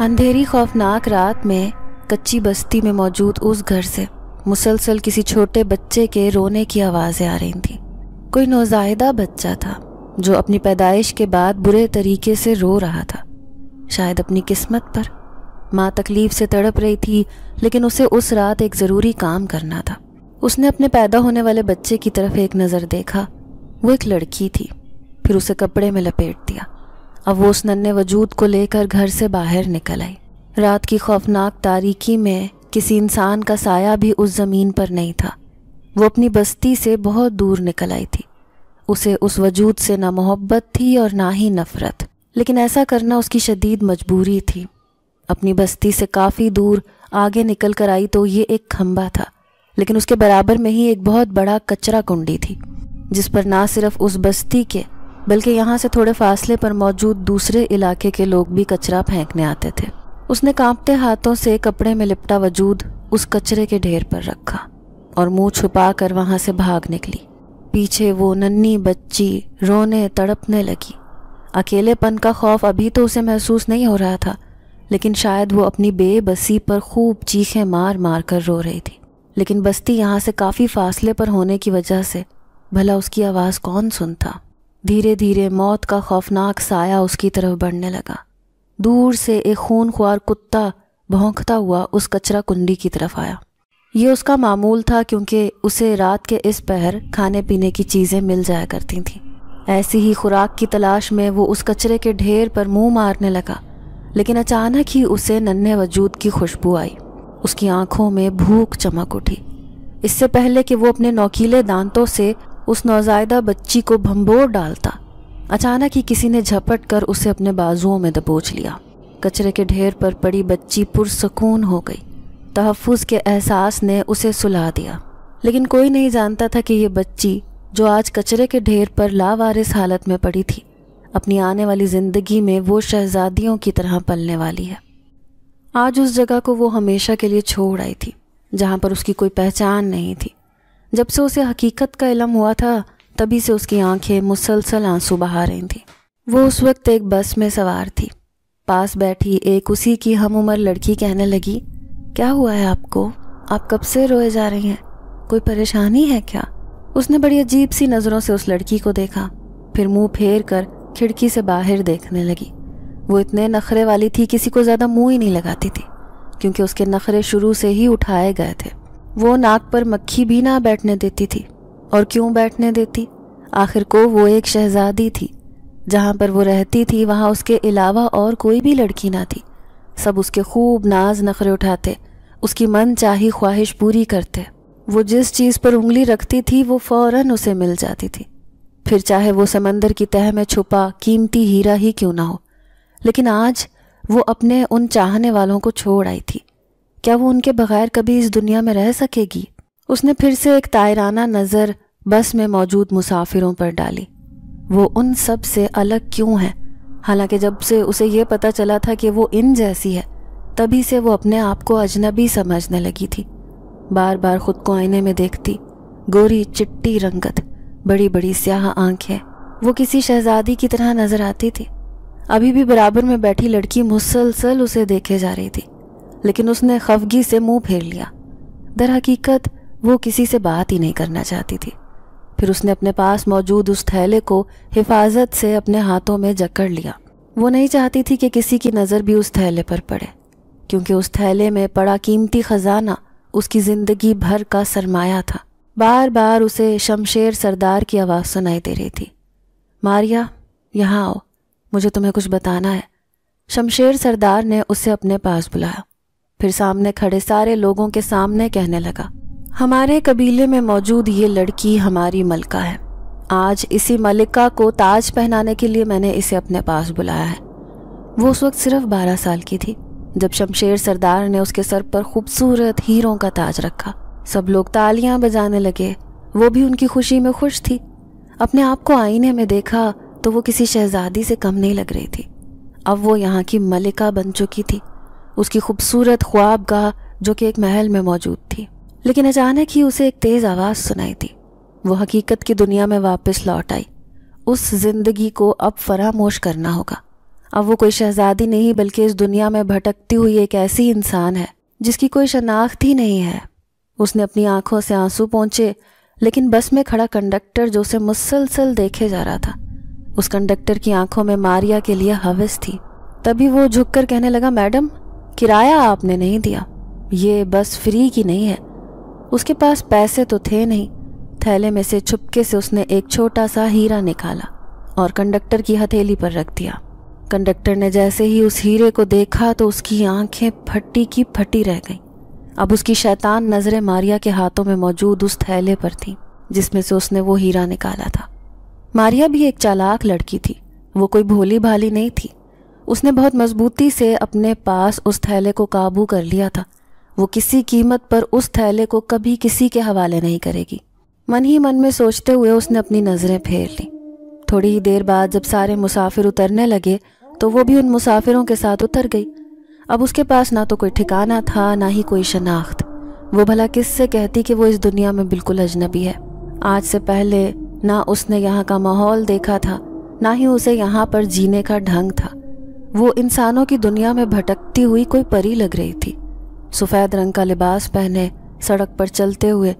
अंधेरी खौफनाक रात में कच्ची बस्ती में मौजूद उस घर से मुसलसल किसी छोटे बच्चे के रोने की आवाज़ें आ रही थी। कोई नौजायदा बच्चा था, जो अपनी पैदाइश के बाद बुरे तरीके से रो रहा था। शायद अपनी किस्मत पर माँ तकलीफ़ से तड़प रही थी, लेकिन उसे उस रात एक ज़रूरी काम करना था। उसने अपने पैदा होने वाले बच्चे की तरफ़ एक नज़र देखा। वो एक लड़की थी, फिर उसे कपड़े में लपेट दिया। अब वो उस नन्हे वजूद को लेकर घर से बाहर निकल आई। रात की खौफनाक तारीकी में किसी इंसान का साया भी उस ज़मीन पर नहीं था। वो अपनी बस्ती से बहुत दूर निकल आई थी। उसे उस वजूद से ना मोहब्बत थी और ना ही नफ़रत। लेकिन ऐसा करना उसकी शदीद मजबूरी थी। अपनी बस्ती से काफ़ी दूर आगे निकल कर आई तो ये एक खम्बा था, लेकिन उसके बराबर में ही एक बहुत बड़ा कचरा कुंडी थी, जिस पर ना सिर्फ़ उस बस्ती के बल्कि यहाँ से थोड़े फासले पर मौजूद दूसरे इलाके के लोग भी कचरा फेंकने आते थे। उसने कांपते हाथों से कपड़े में लिपटा वजूद उस कचरे के ढेर पर रखा और मुँह छुपा कर वहाँ से भाग निकली। पीछे वो नन्ही बच्ची रोने तड़पने लगी। अकेलेपन का खौफ अभी तो उसे महसूस नहीं हो रहा था, लेकिन शायद वो अपनी बेबसी पर खूब चीखें मार मार कर रो रही थी। लेकिन बस्ती यहाँ से काफ़ी फासले पर होने की वजह से भला उसकी आवाज़ कौन सुनता? धीरे धीरे मौत का खौफनाक साया उसकी तरफ़ बढ़ने लगा। दूर से एक खून खुआर कुत्ता भौंकता हुआ उस कचरा कुंडी की तरफ़ आया। ये उसका मामूल था क्योंकि उसे रात के इस पहर खाने पीने की चीज़ें मिल जाया करती थीं। ऐसी ही खुराक की तलाश में वो उस कचरे के ढेर पर मुँह मारने लगा, लेकिन अचानक ही उसे नन्हे वजूद की खुशबू आई। उसकी आँखों में भूख चमक उठी। इससे पहले कि वो अपने नौकीले दांतों से उस नौजायदा बच्ची को भंबोर डालता। अचानक ही किसी ने झपट कर उसे अपने बाजुओं में दबोच लिया। कचरे के ढेर पर पड़ी बच्ची पुरसकून हो गई। तहफ़ के एहसास ने उसे सुला दिया। लेकिन कोई नहीं जानता था कि ये बच्ची, जो आज कचरे के ढेर पर लावारिस हालत में पड़ी थी, अपनी आने वाली ज़िंदगी में वो शहजादियों की तरह पलने वाली है। आज उस जगह को वो हमेशा के लिए छोड़ आई थी, जहाँ पर उसकी कोई पहचान नहीं थी। जब से उसे हकीकत का इलम हुआ था, तभी से उसकी आँखें मुसलसल आँसू बहा रही थी। वो उस वक्त एक बस में सवार थी। पास बैठी एक उसी की हम उम्र लड़की कहने लगी, क्या हुआ है आपको? आप कब से रोए जा रही हैं? कोई परेशानी है क्या? उसने बड़ी अजीब सी नज़रों से उस लड़की को देखा। फिर मुँह फेर कर खिड़की से बाहर देखने लगी। वो इतने नखरे वाली थी, किसी को ज़्यादा मुँह ही नहीं लगाती थी, क्योंकि उसके नखरे शुरू से ही उठाए गए थे। वो नाक पर मक्खी भी ना बैठने देती थी। और क्यों बैठने देती? आखिर को वो एक शहजादी थी। जहाँ पर वो रहती थी, वहाँ उसके अलावा और कोई भी लड़की ना थी। सब उसके खूब नाज नखरे उठाते, उसकी मन चाही ख्वाहिश पूरी करते। वो जिस चीज़ पर उंगली रखती थी, वो फ़ौरन उसे मिल जाती थी। फिर चाहे वो समंदर की तह में छुपा, कीमती हीरा ही क्यों ना हो। लेकिन आज वो अपने उन चाहने वालों को छोड़ आई थी। क्या वो उनके बगैर कभी इस दुनिया में रह सकेगी? उसने फिर से एक तायराना नज़र बस में मौजूद मुसाफिरों पर डाली। वो उन सबसे अलग क्यों है? हालाँकि जब से उसे ये पता चला था कि वो इन जैसी है, तभी से वो अपने आप को अजनबी समझने लगी थी। बार बार खुद को आईने में देखती, गोरी चिट्टी रंगत बड़ी बड़ी स्याह आँखें, वो किसी शहजादी की तरह नज़र आती थी। अभी भी बराबर में बैठी लड़की मुसलसल उसे देखे जा रही थी। लेकिन उसने खफगी से मुँह फेर लिया। दर हकीकत, वो किसी से बात ही नहीं करना चाहती थी। फिर उसने अपने पास मौजूद उस थैले को हिफाजत से अपने हाथों में जकड़ लिया। वो नहीं चाहती थी कि किसी की नज़र भी उस थैले पर पड़े, क्योंकि उस थैले में पड़ा कीमती ख़जाना उसकी ज़िंदगी भर का सरमाया था। बार बार उसे शमशेर सरदार की आवाज़ सुनाई दे रही थी। मारिया, यहाँ आओ, मुझे तुम्हें कुछ बताना है। शमशेर सरदार ने उसे अपने पास बुलाया। फिर सामने खड़े सारे लोगों के सामने कहने लगा, हमारे कबीले में मौजूद ये लड़की हमारी मलका है। आज इसी मलिका को ताज पहनाने के लिए मैंने इसे अपने पास बुलाया है। वो उस वक्त सिर्फ़ बारह साल की थी, जब शमशेर सरदार ने उसके सर पर खूबसूरत हीरों का ताज रखा। सब लोग तालियाँ बजाने लगे। वो भी उनकी खुशी में खुश थी। अपने आप को आईने में देखा तो वो किसी शहजादी से कम नहीं लग रही थी। अब वो यहाँ की मलिका बन चुकी थी। उसकी खूबसूरत ख्वाब गाह, जो कि एक महल में मौजूद थी। लेकिन अचानक ही उसे एक तेज़ आवाज़ सुनाई थी वो हकीकत की दुनिया में वापस लौट आई। उस ज़िंदगी को अब फरामोश करना होगा। अब वो कोई शहजादी नहीं, बल्कि इस दुनिया में भटकती हुई एक ऐसी इंसान है, जिसकी कोई शनाख्त ही नहीं है। उसने अपनी आँखों से आँसू पहुँचे लेकिन बस में खड़ा कंडक्टर जो उसे मुसलसल देखे जा रहा था। उस कंडक्टर की आँखों में मारिया के लिए हवस थी। तभी वो झुककर कहने लगा, मैडम किराया आपने नहीं दिया। ये बस फ्री की नहीं है। उसके पास पैसे तो थे नहीं। थैले में से छुपके से उसने एक छोटा सा हीरा निकाला और कंडक्टर की हथेली पर रख दिया। कंडक्टर ने जैसे ही उस हीरे को देखा तो उसकी आँखें फटी की फटी रह गईं। अब उसकी शैतान नज़रें मारिया के हाथों में मौजूद उस थैले पर थी, जिसमें से उसने वो हीरा निकाला था। मारिया भी एक चालाक लड़की थी। वो कोई भोली भाली नहीं थी। उसने बहुत मजबूती से अपने पास उस थैले को काबू कर लिया था। वो किसी कीमत पर उस थैले को कभी किसी के हवाले नहीं करेगी। मन ही मन में सोचते हुए उसने अपनी नज़रें फेर ली। थोड़ी ही देर बाद जब सारे मुसाफिर उतरने लगे तो वो भी उन मुसाफिरों के साथ उतर गई। अब उसके पास ना तो कोई ठिकाना था, ना ही कोई शनाख्त। वो भला किससे कहती कि वो इस दुनिया में बिल्कुल अजनबी है? आज से पहले ना उसने यहाँ का माहौल देखा था, ना ही उसे यहाँ पर जीने का ढंग था। वो इंसानों की दुनिया में भटकती हुई कोई परी लग रही थी। सफ़ेद रंग का लिबास पहने सड़क पर चलते हुए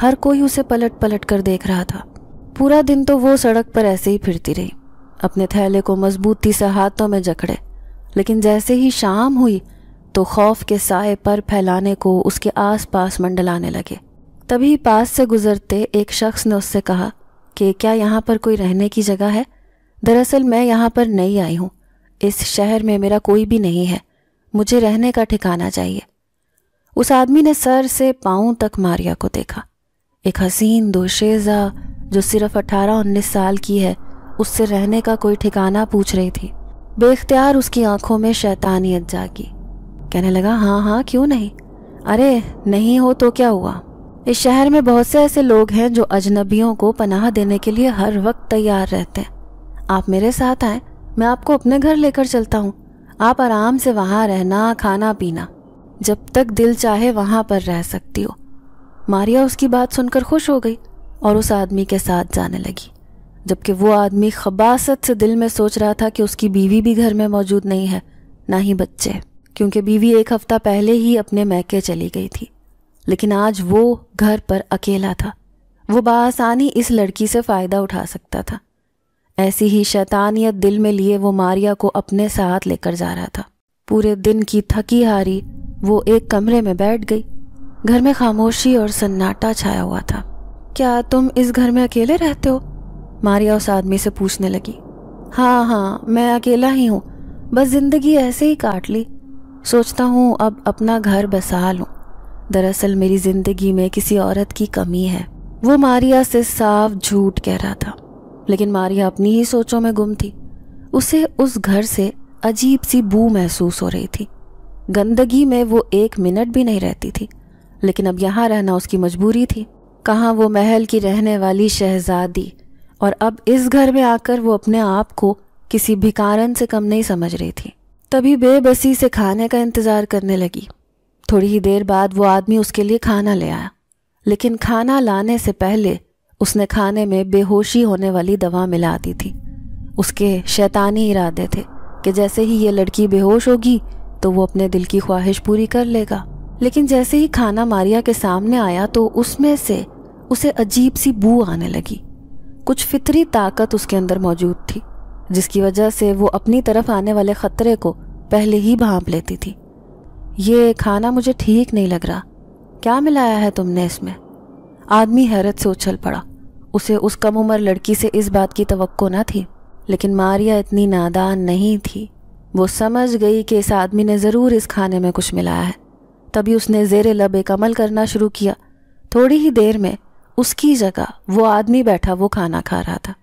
हर कोई उसे पलट पलट कर देख रहा था। पूरा दिन तो वो सड़क पर ऐसे ही फिरती रही, अपने थैले को मजबूती से हाथों में जकड़े। लेकिन जैसे ही शाम हुई तो खौफ के साए पर फैलाने को उसके आसपास मंडलाने लगे। तभी पास से गुजरते एक शख्स ने उससे कहा कि क्या यहाँ पर कोई रहने की जगह है? दरअसल मैं यहाँ पर नहीं आई हूँ। इस शहर में मेरा कोई भी नहीं है। मुझे रहने का ठिकाना चाहिए। उस आदमी ने सर से पाँव तक मारिया को देखा। एक हसीन दोशेजा जो सिर्फ़ अठारह उन्नीस साल की है, उससे रहने का कोई ठिकाना पूछ रही थी। बेख्तियार उसकी आँखों में शैतानियत जागी। कहने लगा हाँ हाँ क्यों नहीं? अरे, नहीं हो तो क्या हुआ? इस शहर में बहुत से ऐसे लोग हैं, जो अजनबियों को पनाह देने के लिए हर वक्त तैयार रहते हैं। आप मेरे साथ आए। मैं आपको अपने घर लेकर चलता हूँ। आप आराम से वहाँ रहना, खाना, पीना। जब तक दिल चाहे वहाँ पर रह सकती हो। मारिया उसकी बात सुनकर खुश हो गई और उस आदमी के साथ जाने लगी। जबकि वो आदमी खबासत से दिल में सोच रहा था कि उसकी बीवी भी घर में मौजूद नहीं है, ना ही बच्चे। क्योंकि बीवी एक हफ़्ता पहले ही अपने मैके चली गई थी। लेकिन आज वो घर पर अकेला था। वो बासानी इस लड़की से फ़ायदा उठा सकता था। ऐसी ही शैतानियत दिल में लिए वो मारिया को अपने साथ लेकर जा रहा था। पूरे दिन की थकी हारी वो एक कमरे में बैठ गई। घर में खामोशी और सन्नाटा छाया हुआ था। क्या तुम इस घर में अकेले रहते हो? मारिया उस आदमी से पूछने लगी। हाँ हाँ मैं अकेला ही हूँ। बस ज़िंदगी ऐसे ही काट ली। सोचता हूँ अब अपना घर बसा लूँ। दरअसल मेरी ज़िंदगी में किसी औरत की कमी है। वो मारिया से साफ़ झूठ कह रहा था। लेकिन मारिया अपनी ही सोचों में गुम थी। उसे उस घर से अजीब सी बू महसूस हो रही थी। गंदगी में वो एक मिनट भी नहीं रहती थी, लेकिन अब यहाँ रहना उसकी मजबूरी थी। कहाँ वो महल की रहने वाली शहजादी और अब इस घर में आकर वो अपने आप को किसी भिकारन से कम नहीं समझ रही थी। तभी बेबसी से खाने का इंतज़ार करने लगी। थोड़ी ही देर बाद वो आदमी उसके लिए खाना ले आया, लेकिन खाना लाने से पहले उसने खाने में बेहोशी होने वाली दवा मिला दी थी। उसके शैतानी इरादे थे कि जैसे ही ये लड़की बेहोश होगी तो वो अपने दिल की ख्वाहिश पूरी कर लेगा। लेकिन जैसे ही खाना मारिया के सामने आया तो उसमें से उसे अजीब सी बू आने लगी। कुछ फितरी ताकत उसके अंदर मौजूद थी, जिसकी वजह से वो अपनी तरफ़ आने वाले खतरे को पहले ही भांप लेती थी। ये खाना मुझे ठीक नहीं लग रहा। क्या मिलाया है तुमने इसमें? आदमी हैरत से उछल पड़ा। उसे उस कम उम्र लड़की से इस बात की तवक्को न थी, लेकिन मारिया इतनी नादान नहीं थी। वो समझ गई कि इस आदमी ने ज़रूर इस खाने में कुछ मिलाया है। तभी उसने जेर लब एक अमल करना शुरू किया। थोड़ी ही देर में उसकी जगह वो आदमी बैठा, वो खाना खा रहा था।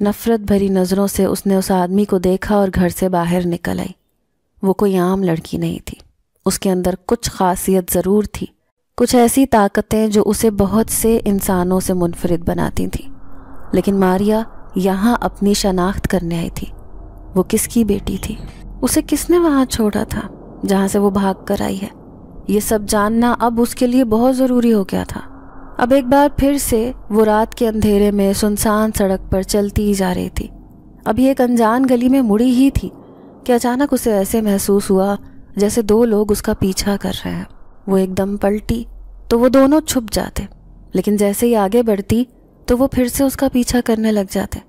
नफ़रत भरी नज़रों से उसने उस आदमी को देखा और घर से बाहर निकल आई। वो कोई आम लड़की नहीं थी। उसके अंदर कुछ खासियत ज़रूर थी। कुछ ऐसी ताकतें जो उसे बहुत से इंसानों से मुनफरद बनाती थी। लेकिन मारिया यहाँ अपनी शनाख्त करने आई थी। वो किसकी बेटी थी? उसे किसने वहाँ छोड़ा था, जहाँ से वो भाग कर आई है? ये सब जानना अब उसके लिए बहुत ज़रूरी हो गया था। अब एक बार फिर से वो रात के अंधेरे में सुनसान सड़क पर चलती ही जा रही थी। अभी एक अनजान गली में मुड़ी ही थी कि अचानक उसे ऐसे महसूस हुआ जैसे दो लोग उसका पीछा कर रहे हैं। वो एकदम पलटी तो वो दोनों छुप जाते। लेकिन जैसे ही आगे बढ़ती तो वो फिर से उसका पीछा करने लग जाते।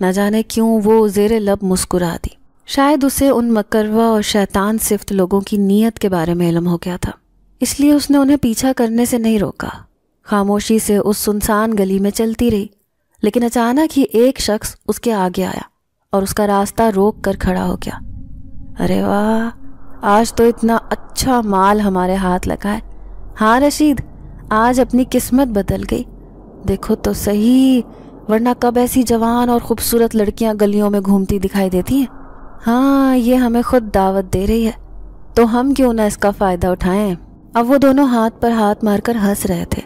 न जाने क्यों वो जेरे लब मुस्कुरा दी शायद उसे उन मकरवा और शैतान सिफ्त लोगों की नीयत के बारे में इलम हो गया था। इसलिए उसने उन्हें पीछा करने से नहीं रोका। खामोशी से उस सुनसान गली में चलती रही, लेकिन अचानक ही एक शख्स उसके आगे आया और उसका रास्ता रोक कर खड़ा हो गया। अरे वाह! आज तो इतना अच्छा माल हमारे हाथ लगा है। हाँ रशीद, आज अपनी किस्मत बदल गई। देखो तो सही, वरना कब ऐसी जवान और खूबसूरत लड़कियाँ गलियों में घूमती दिखाई देती हैं? हाँ ये हमें खुद दावत दे रही है। तो हम क्यों ना इसका फ़ायदा उठाएँ? अब वो दोनों हाथ पर हाथ मारकर हंस रहे थे,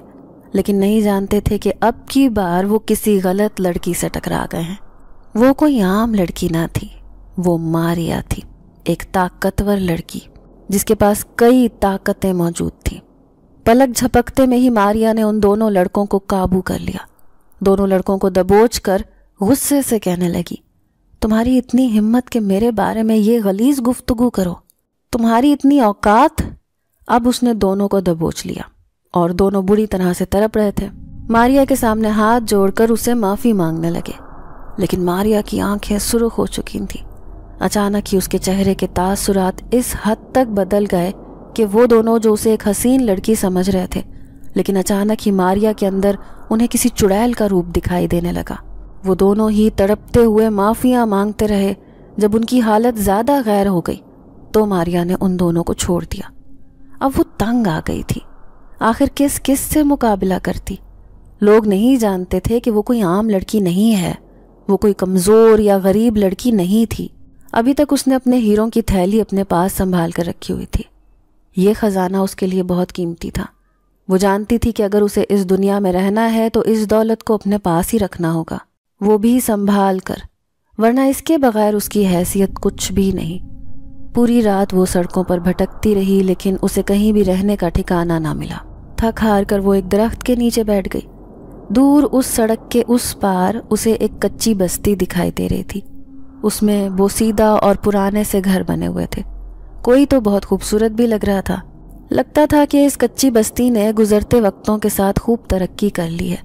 लेकिन नहीं जानते थे कि अब की बार वो किसी गलत लड़की से टकरा गए हैं। वो कोई आम लड़की ना थी, वो मारिया थी। एक ताकतवर लड़की, जिसके पास कई ताकतें मौजूद थी। पलक झपकते में ही मारिया ने उन दोनों लड़कों को काबू कर लिया। दोनों लड़कों को दबोच कर गुस्से से कहने लगी, तुम्हारी इतनी हिम्मत के मेरे बारे में ये गलीज गुफ्तगु करो। तुम्हारी इतनी औकात? अब उसने दोनों को दबोच लिया और दोनों बुरी तरह से तरप रहे थे। मारिया के सामने हाथ जोड़कर उसे माफ़ी मांगने लगे, लेकिन मारिया की आँखें सुरख हो चुकी थी। अचानक ही उसके चेहरे के तासुरात इस हद तक बदल गए कि वो दोनों जो उसे एक हसीन लड़की समझ रहे थे, लेकिन अचानक ही मारिया के अंदर उन्हें किसी चुड़ैल का रूप दिखाई देने लगा। वो दोनों ही तड़पते हुए माफिया मांगते रहे, जब उनकी हालत ज़्यादा गैर हो गई तो मारिया ने उन दोनों को छोड़ दिया। अब वो तंग आ गई थी। आखिर किस किस से मुकाबला करती? लोग नहीं जानते थे कि वो कोई आम लड़की नहीं है, वो कोई कमज़ोर या गरीब लड़की नहीं थी। अभी तक उसने अपने हीरों की थैली अपने पास संभाल कर रखी हुई थी। ये ख़जाना उसके लिए बहुत कीमती था। वो जानती थी कि अगर उसे इस दुनिया में रहना है तो इस दौलत को अपने पास ही रखना होगा। वो भी संभाल कर, वरना इसके बगैर उसकी हैसियत कुछ भी नहीं। पूरी रात वो सड़कों पर भटकती रही, लेकिन उसे कहीं भी रहने का ठिकाना ना मिला। थक हार कर वो एक दरख्त के नीचे बैठ गई। दूर उस सड़क के उस पार उसे एक कच्ची बस्ती दिखाई दे रही थी। उसमें बोसीदा और पुराने से घर बने हुए थे। कोई तो बहुत खूबसूरत भी लग रहा था। लगता था कि इस कच्ची बस्ती ने गुजरते वक्तों के साथ खूब तरक्की कर ली है।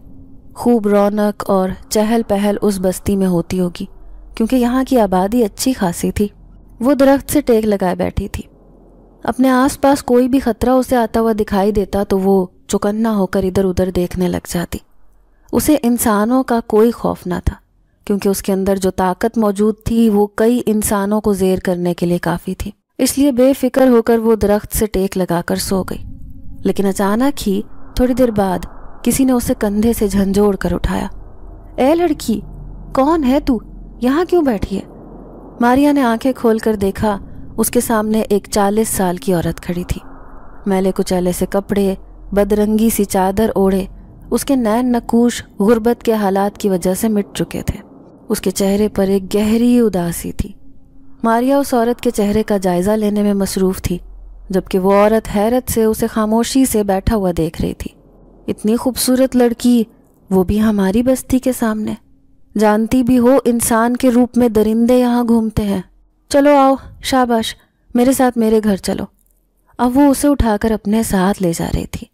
खूब रौनक और चहल पहल उस बस्ती में होती होगी, क्योंकि यहाँ की आबादी अच्छी खासी थी। वो दरख्त से टेक लगाए बैठी थी। अपने आसपास कोई भी खतरा उसे आता हुआ दिखाई देता तो वो चुकन्ना होकर इधर उधर देखने लग जाती। उसे इंसानों का कोई खौफ ना था। क्योंकि उसके अंदर जो ताकत मौजूद थी, वो कई इंसानों को जेर करने के लिए काफ़ी थी। इसलिए बेफिक्र होकर वो दरख्त से टेक लगाकर सो गई। लेकिन अचानक ही, थोड़ी देर बाद, किसी ने उसे कंधे से झंझोड़ कर उठाया। ए, लड़की, कौन है तू? यहाँ क्यों बैठी है? मारिया ने आँखें खोलकर देखा, उसके सामने एक चालीस साल की औरत खड़ी थी। मैले कुचैले से कपड़े, बदरंगी सी चादर ओढ़े, उसके नैन नकूश, गुर्बत के हालात की वजह से मिट चुके थे। उसके चेहरे पर एक गहरी उदासी थी। मारिया उस औरत के चेहरे का जायजा लेने में मसरूफ थी, जबकि वो औरत हैरत से उसे खामोशी से बैठा हुआ देख रही थी। इतनी खूबसूरत लड़की, वो भी हमारी बस्ती के सामने। जानती भी हो, इंसान के रूप में दरिंदे यहाँ घूमते हैं। चलो आओ, शाबाश, मेरे साथ मेरे घर चलो। अब वो उसे उठाकर अपने साथ ले जा रही थी।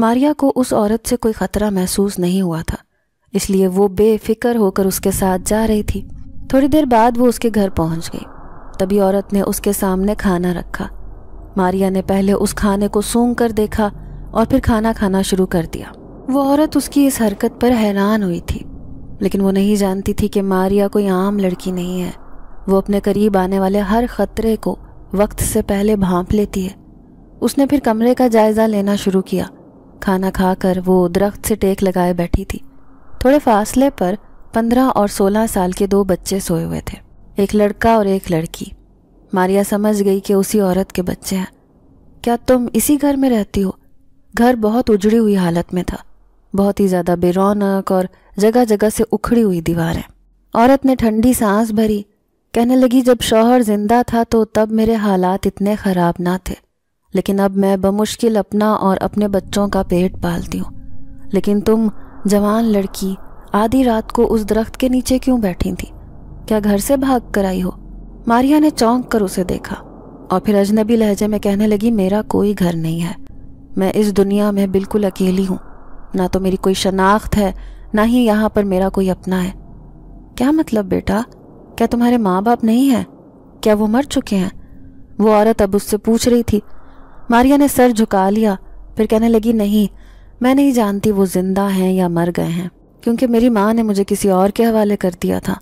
मारिया को उस औरत से कोई ख़तरा महसूस नहीं हुआ था। इसलिए वो बेफिक्र होकर उसके साथ जा रही थी। थोड़ी देर बाद वो उसके घर पहुँच गई। तभी औरत ने उसके सामने खाना रखा। मारिया ने पहले उस खाने को सूंघ कर देखा और फिर खाना खाना शुरू कर दिया। वो औरत उसकी इस हरकत पर हैरान हुई थी, लेकिन वो नहीं जानती थी कि मारिया कोई आम लड़की नहीं है। वो अपने करीब आने वाले हर खतरे को वक्त से पहले भांप लेती है। उसने फिर कमरे का जायजा लेना शुरू किया। खाना खाकर वो दरख्त से टेक लगाए बैठी थी। थोड़े फासले पर पंद्रह और सोलह साल के दो बच्चे सोए हुए थे। एक लड़का और एक लड़की। मारिया समझ गई कि उसी औरत के बच्चे हैं। क्या तुम इसी घर में रहती हो? घर बहुत उजड़ी हुई हालत में था। बहुत ही ज़्यादा बेरौनक और जगह जगह से उखड़ी हुई दीवारें औरत ने ठंडी सांस भरी। कहने लगी, जब शौहर ज़िंदा था तो तब मेरे हालात इतने ख़राब ना थे। लेकिन अब मैं बमुश्किल अपना और अपने बच्चों का पेट पालती हूँ। लेकिन तुम जवान लड़की आधी रात को उस दरख्त के नीचे क्यों बैठी थी? क्या घर से भाग कर आई हो? मारिया ने चौंक कर उसे देखा और फिर अजनबी लहजे में कहने लगी, मेरा कोई घर नहीं है। मैं इस दुनिया में बिल्कुल अकेली हूँ। ना तो मेरी कोई शनाख्त है, ना ही यहाँ पर मेरा कोई अपना है। क्या मतलब बेटा? क्या तुम्हारे माँ बाप नहीं हैं? क्या वो मर चुके हैं? वो औरत अब उससे पूछ रही थी। मारिया ने सर झुका लिया, फिर कहने लगी, नहीं मैं नहीं जानती वो ज़िंदा हैं या मर गए हैं, क्योंकि मेरी माँ ने मुझे किसी और के हवाले कर दिया था।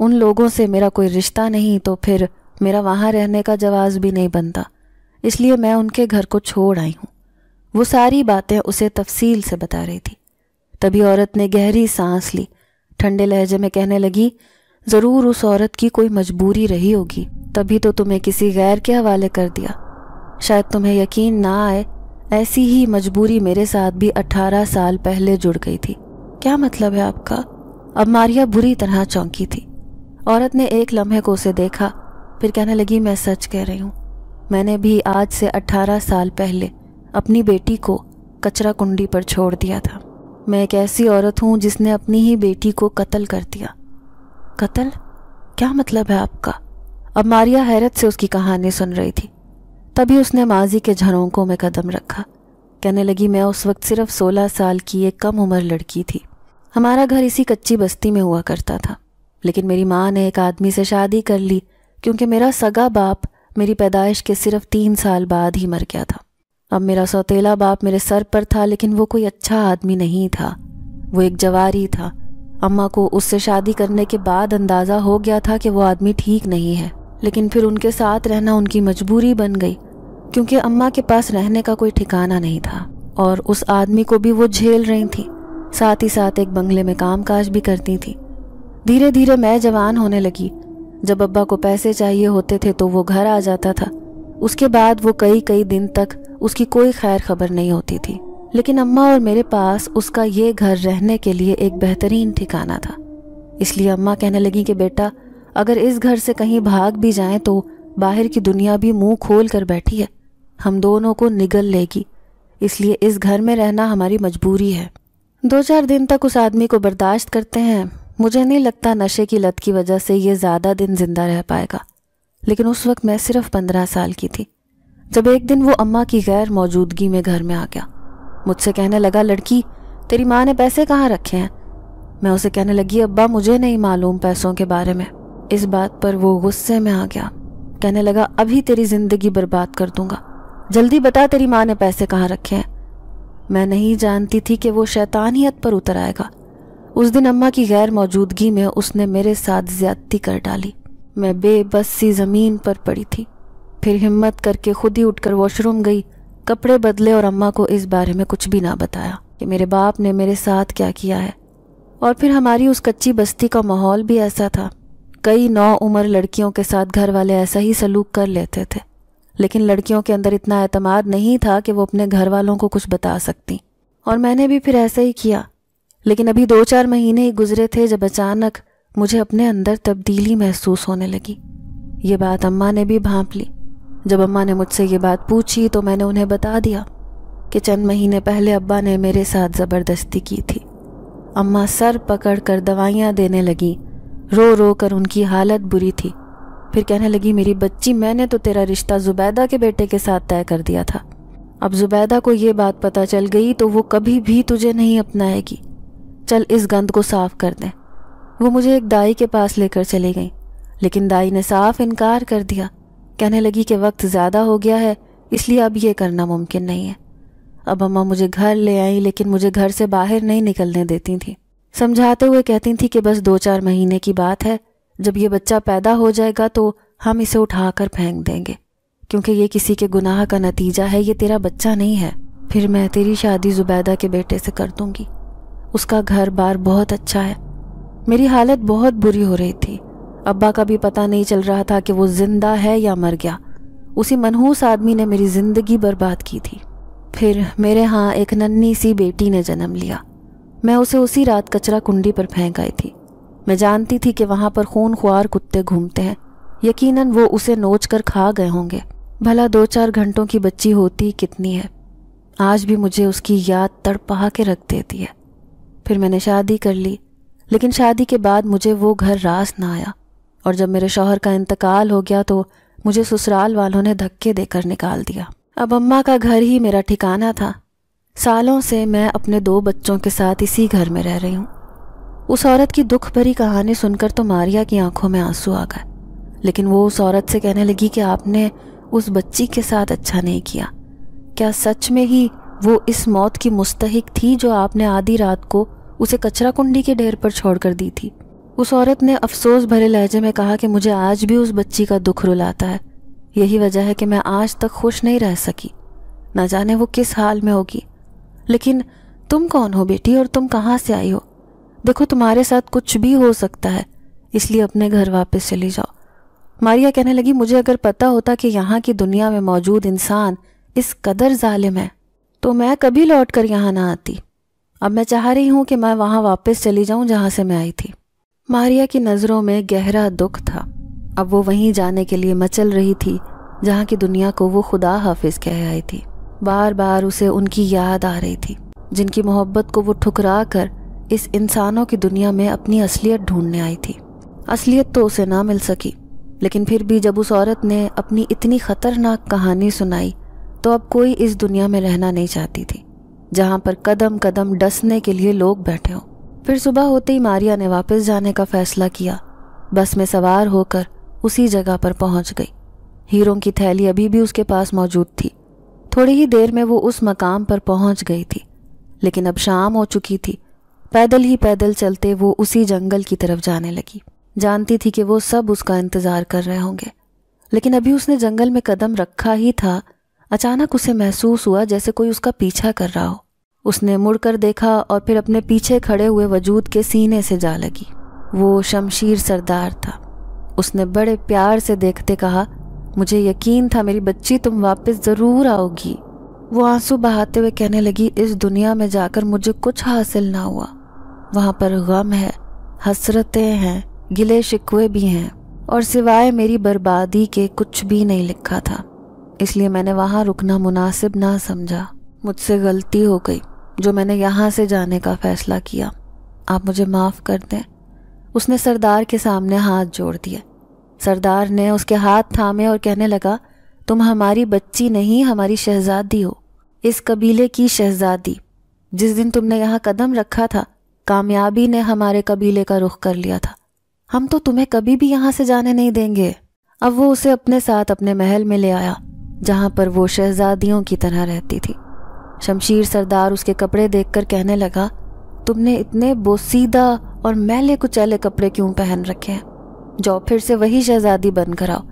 उन लोगों से मेरा कोई रिश्ता नहीं तो फिर मेरा वहाँ रहने का जवाब भी नहीं बनता। इसलिए मैं उनके घर को छोड़ आई हूँ। वो सारी बातें उसे तफसील से बता रही थी। तभी औरत ने गहरी सांस ली। ठंडे लहजे में कहने लगी, ज़रूर उस औरत की कोई मजबूरी रही होगी, तभी तो तुम्हें किसी गैर के हवाले कर दिया। शायद तुम्हें यकीन ना आए ऐसी ही मजबूरी मेरे साथ भी अठारह साल पहले जुड़ गई थी। क्या मतलब है आपका? अब मारिया बुरी तरह चौंकी थी। औरत ने एक लम्हे को उसे देखा, फिर कहने लगी, मैं सच कह रही हूँ। मैंने भी आज से अठारह साल पहले अपनी बेटी को कचरा कुंडी पर छोड़ दिया था। मैं एक ऐसी औरत हूँ जिसने अपनी ही बेटी को कत्ल कर दिया। कत्ल? क्या मतलब है आपका? अब मारिया हैरत से उसकी कहानी सुन रही थी। तभी उसने माजी के झरोंकों में कदम रखा। कहने लगी, मैं उस वक्त सिर्फ़ सोलह साल की एक कम उम्र लड़की थी। हमारा घर इसी कच्ची बस्ती में हुआ करता था। लेकिन मेरी माँ ने एक आदमी से शादी कर ली, क्योंकि मेरा सगा बाप मेरी पैदाइश के सिर्फ़ तीन साल बाद ही मर गया था। अब मेरा सौतेला बाप मेरे सर पर था, लेकिन वो कोई अच्छा आदमी नहीं था। वो एक जवारी था। अम्मा को उससे शादी करने के बाद अंदाज़ा हो गया था कि वो आदमी ठीक नहीं है। लेकिन फिर उनके साथ रहना उनकी मजबूरी बन गई, क्योंकि अम्मा के पास रहने का कोई ठिकाना नहीं था, और उस आदमी को भी वो झेल रही थी। साथ ही साथ एक बंगले में काम काज भी करती थी। धीरे धीरे मैं जवान होने लगी। जब अब्बा को पैसे चाहिए होते थे तो वो घर आ जाता था। उसके बाद वो कई कई दिन तक उसकी कोई खैर खबर नहीं होती थी। लेकिन अम्मा और मेरे पास उसका ये घर रहने के लिए एक बेहतरीन ठिकाना था। इसलिए अम्मा कहने लगी कि बेटा अगर इस घर से कहीं भाग भी जाएँ तो बाहर की दुनिया भी मुँह खोल कर बैठी है। हम दोनों को निगल लेगी। इसलिए इस घर में रहना हमारी मजबूरी है। दो चार दिन तक उस आदमी को बर्दाश्त करते हैं। मुझे नहीं लगता नशे की लत की वजह से ये ज़्यादा दिन ज़िंदा रह पाएगा। लेकिन उस वक्त मैं सिर्फ़ पंद्रह साल की थी। जब एक दिन वो अम्मा की गैर मौजूदगी में घर में आ गया। मुझसे कहने लगा, लड़की, तेरी माँ ने पैसे कहाँ रखे हैं? मैं उसे कहने लगी, अब्बा, मुझे नहीं मालूम पैसों के बारे में। इस बात पर वो गुस्से में आ गया। कहने लगा, अभी तेरी ज़िंदगी बर्बाद कर दूँगा। जल्दी बता तेरी माँ ने पैसे कहाँ रखे हैं? मैं नहीं जानती थी कि वो शैतानियत पर उतर आएगा। उस दिन अम्मा की गैर मौजूदगी में उसने मेरे साथ ज्यादती कर डाली। मैं बेबस सी ज़मीन पर पड़ी थी। फिर हिम्मत करके खुद ही उठकर वॉशरूम गई। कपड़े बदले और अम्मा को इस बारे में कुछ भी ना बताया कि मेरे बाप ने मेरे साथ क्या किया है। और फिर हमारी उस कच्ची बस्ती का माहौल भी ऐसा था। कई नौ उम्र लड़कियों के साथ घर वाले ऐसा ही सलूक कर लेते थे। लेकिन लड़कियों के अंदर इतना एतमाद नहीं था कि वो अपने घर वालों को कुछ बता सकती। और मैंने भी फिर ऐसा ही किया। लेकिन अभी दो चार महीने ही गुजरे थे जब अचानक मुझे अपने अंदर तब्दीली महसूस होने लगी। ये बात अम्मा ने भी भांप ली। जब अम्मा ने मुझसे ये बात पूछी तो मैंने उन्हें बता दिया कि चंद महीने पहले अब्बा ने मेरे साथ ज़बरदस्ती की थी। अम्मा सर पकड़ कर दवाइयाँ देने लगी रो रो कर उनकी हालत बुरी थी। फिर कहने लगी, मेरी बच्ची, मैंने तो तेरा रिश्ता जुबैदा के बेटे के साथ तय कर दिया था। अब जुबैदा को ये बात पता चल गई तो वो कभी भी तुझे नहीं अपनाएगी। चल इस गंद को साफ़ कर दें। वो मुझे एक दाई के पास लेकर चली गई, लेकिन दाई ने साफ़ इनकार कर दिया। कहने लगी कि वक्त ज़्यादा हो गया है, इसलिए अब ये करना मुमकिन नहीं है। अब अम्मा मुझे घर ले आई, लेकिन मुझे घर से बाहर नहीं निकलने देती थी। समझाते हुए कहती थी कि बस दो चार महीने की बात है। जब ये बच्चा पैदा हो जाएगा तो हम इसे उठाकर फेंक देंगे। क्योंकि ये किसी के गुनाह का नतीजा है, ये तेरा बच्चा नहीं है। फिर मैं तेरी शादी जुबैदा के बेटे से कर दूँगी। उसका घर बार बहुत अच्छा है। मेरी हालत बहुत बुरी हो रही थी। अब्बा का भी पता नहीं चल रहा था कि वो ज़िंदा है या मर गया। उसी मनहूस आदमी ने मेरी ज़िंदगी बर्बाद की थी। फिर मेरे यहाँ एक नन्ही सी बेटी ने जन्म लिया। मैं उसे उसी रात कचरा कुंडी पर फेंक आई थी। मैं जानती थी कि वहाँ पर खून खुआर कुत्ते घूमते हैं। यकीनन वो उसे नोच कर खा गए होंगे। भला दो चार घंटों की बच्ची होती कितनी है? आज भी मुझे उसकी याद तड़पा के रख देती है। फिर मैंने शादी कर ली, लेकिन शादी के बाद मुझे वो घर रास ना आया। और जब मेरे शौहर का इंतकाल हो गया तो मुझे ससुराल वालों ने धक्के देकर निकाल दिया। अब अम्मा का घर ही मेरा ठिकाना था। सालों से मैं अपने दो बच्चों के साथ इसी घर में रह रही हूँ। उस औरत की दुख भरी कहानी सुनकर तो मारिया की आँखों में आँसू आ गए, लेकिन वो उस औरत से कहने लगी कि आपने उस बच्ची के साथ अच्छा नहीं किया। क्या सच में ही वो इस मौत की मुस्तहिक थी जो आपने आधी रात को उसे कचरा कुंडी के ढेर पर छोड़कर दी थी? उस औरत ने अफसोस भरे लहजे में कहा कि मुझे आज भी उस बच्ची का दुख रुलाता है। यही वजह है कि मैं आज तक खुश नहीं रह सकी। ना जाने वो किस हाल में होगी। लेकिन तुम कौन हो बेटी और तुम कहाँ से आई हो? देखो, तुम्हारे साथ कुछ भी हो सकता है, इसलिए अपने घर वापस चली जाओ। मारिया कहने लगी, मुझे अगर पता होता कि यहाँ की दुनिया में मौजूद इंसान इस कदर जालिम है तो मैं कभी लौट कर यहाँ ना आती। अब मैं चाह रही हूँ कि मैं वहाँ वापस चली जाऊँ जहाँ से मैं आई थी। मारिया की नज़रों में गहरा दुख था। अब वो वहीं जाने के लिए मचल रही थी, जहाँ की दुनिया को वो खुदा हाफिज कह आई थी। बार बार उसे उनकी याद आ रही थी, जिनकी मोहब्बत को वो ठुकरा कर इस इंसानों की दुनिया में अपनी असलियत ढूँढने आई थी। असलियत तो उसे ना मिल सकी, लेकिन फिर भी जब उस औरत ने अपनी इतनी खतरनाक कहानी सुनाई तो अब कोई इस दुनिया में रहना नहीं चाहती थी, जहाँ पर कदम कदम डसने के लिए लोग बैठे हों। फिर सुबह होते ही मारिया ने वापस जाने का फैसला किया। बस में सवार होकर उसी जगह पर पहुँच गई। हीरों की थैली अभी भी उसके पास मौजूद थी। थोड़ी ही देर में वो उस मकाम पर पहुँच गई थी, लेकिन अब शाम हो चुकी थी। पैदल ही पैदल चलते वो उसी जंगल की तरफ़ जाने लगी। जानती थी कि वो सब उसका इंतज़ार कर रहे होंगे, लेकिन अभी उसने जंगल में कदम रखा ही था। अचानक उसे महसूस हुआ जैसे कोई उसका पीछा कर रहा हो। उसने मुड़कर देखा और फिर अपने पीछे खड़े हुए वजूद के सीने से जा लगी। वो शमशीर सरदार था। उसने बड़े प्यार से देखते कहा मुझे यकीन था मेरी बच्ची तुम वापस ज़रूर आओगी। वो आँसू बहाते हुए कहने लगी, इस दुनिया में जाकर मुझे कुछ हासिल ना हुआ। वहाँ पर गम है, हसरतें हैं, गिले शिकवे भी हैं, और सिवाय मेरी बर्बादी के कुछ भी नहीं लिखा था। इसलिए मैंने वहाँ रुकना मुनासिब ना समझा। मुझसे गलती हो गई, जो मैंने यहाँ से जाने का फैसला किया। आप मुझे माफ़ कर दें। उसने सरदार के सामने हाथ जोड़ दिए सरदार ने उसके हाथ थामे और कहने लगा, तुम हमारी बच्ची नहीं, हमारी शहजादी हो। इस कबीले की शहजादी। जिस दिन तुमने यहाँ कदम रखा था, कामयाबी ने हमारे कबीले का रुख कर लिया था। हम तो तुम्हें कभी भी यहाँ से जाने नहीं देंगे अब वो उसे अपने साथ अपने महल में ले आया, जहाँ पर वो शहजादियों की तरह रहती थी। शमशीर सरदार उसके कपड़े देखकर कहने लगा, तुमने इतने बोसीदा और मैले कुचैले कपड़े क्यों पहन रखे हैं? जाओ, फिर से वही शहजादी बनकर आओ,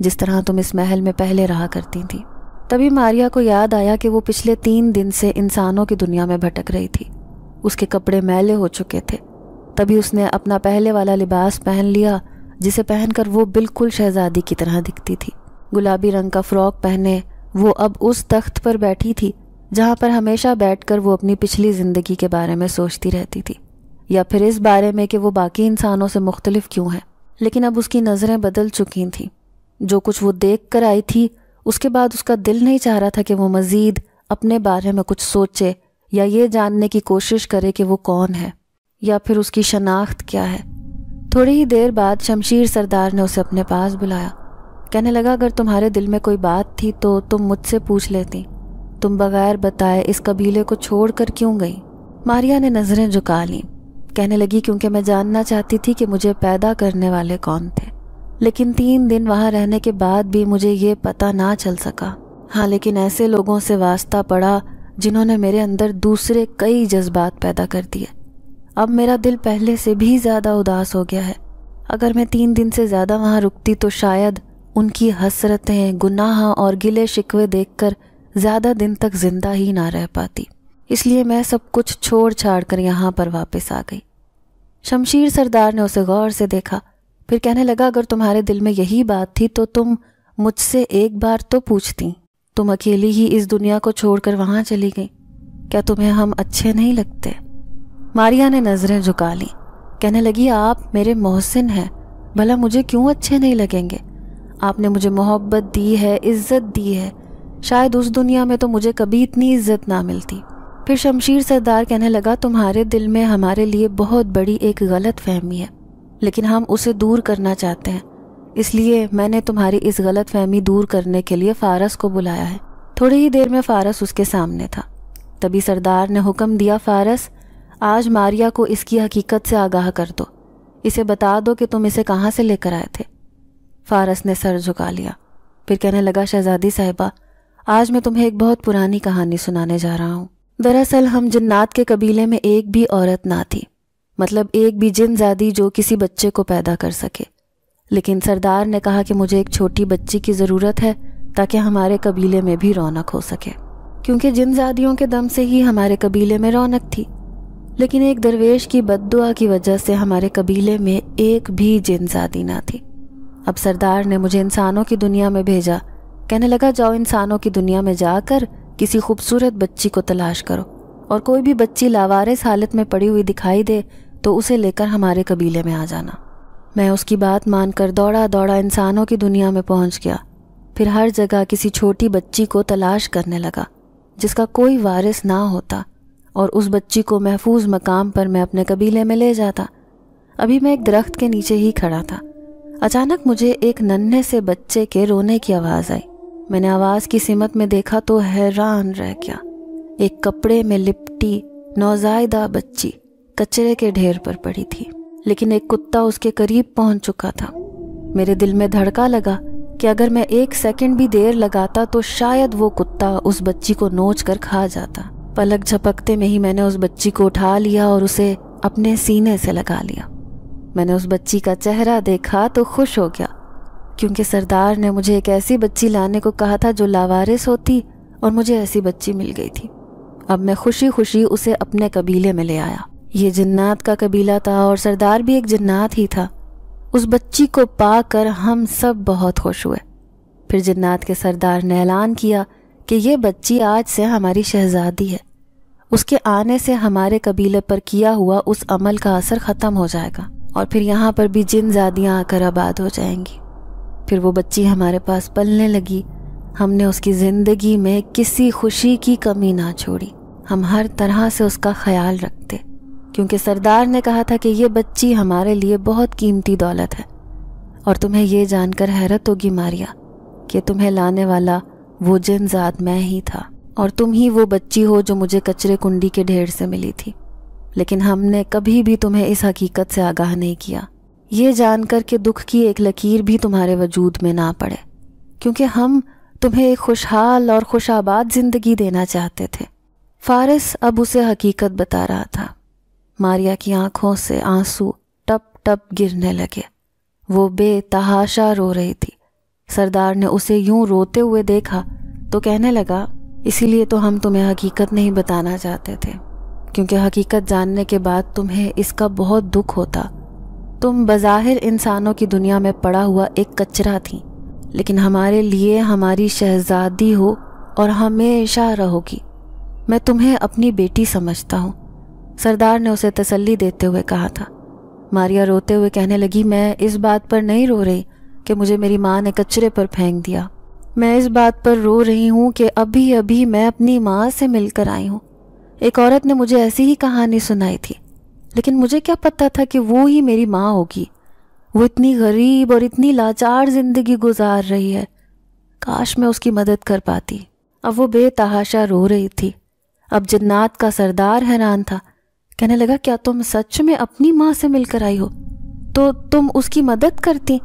जिस तरह तुम इस महल में पहले रहा करती थी। तभी मारिया को याद आया कि वो पिछले तीन दिन से इंसानों की दुनिया में भटक रही थी। उसके कपड़े मैले हो चुके थे। तभी उसने अपना पहले वाला लिबास पहन लिया, जिसे पहनकर वो बिल्कुल शहजादी की तरह दिखती थी। गुलाबी रंग का फ्रॉक पहने वो अब उस तख्त पर बैठी थी, जहाँ पर हमेशा बैठकर वो अपनी पिछली ज़िंदगी के बारे में सोचती रहती थी। या फिर इस बारे में कि वो बाकी इंसानों से मुख्तलिफ़ क्यों है? लेकिन अब उसकी नज़रें बदल चुकी थीं। जो कुछ वो देख कर आई थी, उसके बाद उसका दिल नहीं चाह रहा था कि वो मज़ीद अपने बारे में कुछ सोचे या ये जानने की कोशिश करे कि वो कौन है, या फिर उसकी शनाख्त क्या है। थोड़ी ही देर बाद शमशीर सरदार ने उसे अपने पास बुलाया। कहने लगा, अगर तुम्हारे दिल में कोई बात थी तो तुम मुझसे पूछ लेती। तुम बगैर बताए इस कबीले को छोड़कर क्यों गई? मारिया ने नज़रें झुका ली। कहने लगी, क्योंकि मैं जानना चाहती थी कि मुझे पैदा करने वाले कौन थे। लेकिन तीन दिन वहाँ रहने के बाद भी मुझे ये पता ना चल सका। हाँ लेकिन ऐसे लोगों से वास्ता पड़ा, जिन्होंने मेरे अंदर दूसरे कई जज्बात पैदा कर दिए। अब मेरा दिल पहले से भी ज़्यादा उदास हो गया है। अगर मैं तीन दिन से ज़्यादा वहाँ रुकती तो शायद उनकी हसरतें, गुनाह और गिले शिकवे देखकर ज़्यादा दिन तक ज़िंदा ही ना रह पाती। इसलिए मैं सब कुछ छोड़ छाड़ कर यहाँ पर वापस आ गई। शमशीर सरदार ने उसे गौर से देखा। फिर कहने लगा, अगर तुम्हारे दिल में यही बात थी तो तुम मुझसे एक बार तो पूछती। तुम अकेली ही इस दुनिया को छोड़कर वहाँ चली गई। क्या तुम्हें हम अच्छे नहीं लगते? मारिया ने नज़रें झुका ली। कहने लगी, आप मेरे मोहसिन हैं। भला मुझे क्यों अच्छे नहीं लगेंगे? आपने मुझे मोहब्बत दी है, इज़्ज़त दी है। शायद उस दुनिया में तो मुझे कभी इतनी इज़्ज़त ना मिलती। फिर शमशीर सरदार कहने लगा, तुम्हारे दिल में हमारे लिए बहुत बड़ी एक गलत फहमी है, लेकिन हम उसे दूर करना चाहते हैं। इसलिए मैंने तुम्हारी इस गलत फहमी दूर करने के लिए फारस को बुलाया है। थोड़ी ही देर में फारस उसके सामने था। तभी सरदार ने हुक्म दिया, फारस, आज मारिया को इसकी हकीकत से आगाह कर दो। इसे बता दो कि तुम इसे कहाँ से लेकर आए थे? फारस ने सर झुका लिया। फिर कहने लगा, शहजादी साहिबा, आज मैं तुम्हें एक बहुत पुरानी कहानी सुनाने जा रहा हूँ। दरअसल हम जिन्नात के कबीले में एक भी औरत ना थी। मतलब एक भी जिन जादी जो किसी बच्चे को पैदा कर सके। लेकिन सरदार ने कहा कि मुझे एक छोटी बच्ची की ज़रूरत है, ताकि हमारे कबीले में भी रौनक हो सके। क्योंकि जिन जादियों के दम से ही हमारे कबीले में रौनक थी। लेकिन एक दरवेश की बददुआ की वजह से हमारे कबीले में एक भी जिनजादी ना थी। अब सरदार ने मुझे इंसानों की दुनिया में भेजा। कहने लगा, जाओ इंसानों की दुनिया में जाकर किसी खूबसूरत बच्ची को तलाश करो और कोई भी बच्ची लावारिस हालत में पड़ी हुई दिखाई दे तो उसे लेकर हमारे कबीले में आ जाना। मैं उसकी बात मानकर दौड़ा दौड़ा इंसानों की दुनिया में पहुँच गया। फिर हर जगह किसी छोटी बच्ची को तलाश करने लगा, जिसका कोई वारिस ना होता और उस बच्ची को महफूज मकाम पर मैं अपने कबीले में ले जाता। अभी मैं एक दरख्त के नीचे ही खड़ा था। अचानक मुझे एक नन्हे से बच्चे के रोने की आवाज़ आई। मैंने आवाज़ की सिमत में देखा तो हैरान रह गया। एक कपड़े में लिपटी, नौजायदा बच्ची कचरे के ढेर पर पड़ी थी, लेकिन एक कुत्ता उसके करीब पहुँच चुका था। मेरे दिल में धड़का लगा कि अगर मैं एक सेकंड भी देर लगाता तो शायद वो कुत्ता उस बच्ची को नोच कर खा जाता। पलक झपकते में ही मैंने उस बच्ची को उठा लिया और उसे अपने सीने से लगा लिया। मैंने उस बच्ची का चेहरा देखा तो खुश हो गया। क्योंकि सरदार ने मुझे एक ऐसी बच्ची लाने को कहा था जो लावारिस होती और मुझे ऐसी बच्ची मिल गई थी। अब मैं खुशी खुशी उसे अपने कबीले में ले आया। ये जिन्नात का कबीला था और सरदार भी एक जिन्नात ही था। उस बच्ची को पाकर हम सब बहुत खुश हुए। फिर जिन्नात के सरदार ने ऐलान किया कि ये बच्ची आज से हमारी शहजादी है। उसके आने से हमारे कबीले पर किया हुआ उस अमल का असर ख़त्म हो जाएगा और फिर यहाँ पर भी जिन जादियाँ आकर आबाद हो जाएँगी। फिर वो बच्ची हमारे पास पलने लगी। हमने उसकी ज़िंदगी में किसी खुशी की कमी ना छोड़ी। हम हर तरह से उसका ख्याल रखते। क्योंकि सरदार ने कहा था कि ये बच्ची हमारे लिए बहुत कीमती दौलत है। और तुम्हें ये जानकर हैरत होगी मारिया कि तुम्हें लाने वाला वो जिन जात मैं ही था। और तुम ही वो बच्ची हो जो मुझे कचरे कुंडी के ढेर से मिली थी। लेकिन हमने कभी भी तुम्हें इस हकीकत से आगाह नहीं किया। ये जानकर कि दुख की एक लकीर भी तुम्हारे वजूद में ना पड़े, क्योंकि हम तुम्हें एक खुशहाल और खुशाबाद ज़िंदगी देना चाहते थे। फारिस अब उसे हकीकत बता रहा था। मारिया की आँखों से आँसू टप टप गिरने लगे। वो बेतहाशा रो रही थी। सरदार ने उसे यूँ रोते हुए देखा तो कहने लगा, इसीलिए तो हम तुम्हें हकीकत नहीं बताना चाहते थे, क्योंकि हकीकत जानने के बाद तुम्हें इसका बहुत दुख होता। तुम बज़ाहिर इंसानों की दुनिया में पड़ा हुआ एक कचरा थी, लेकिन हमारे लिए हमारी शहजादी हो और हमेशा रहोगी। मैं तुम्हें अपनी बेटी समझता हूँ, सरदार ने उसे तसल्ली देते हुए कहा था। मारिया रोते हुए कहने लगी, मैं इस बात पर नहीं रो रही कि मुझे मेरी माँ ने कचरे पर फेंक दिया। मैं इस बात पर रो रही हूँ कि अभी अभी मैं अपनी माँ से मिलकर आई हूँ। एक औरत ने मुझे ऐसी ही कहानी सुनाई थी। लेकिन मुझे क्या पता था कि वो ही मेरी माँ होगी? वो इतनी गरीब और इतनी लाचार ज़िंदगी गुजार रही है। काश मैं उसकी मदद कर पाती। अब वो बेतहाशा रो रही थी। अब जन्नात का सरदार हैरान था। कहने लगा, क्या तुम सच में अपनी माँ से मिलकर आई हो? तो तुम उसकी मदद करती।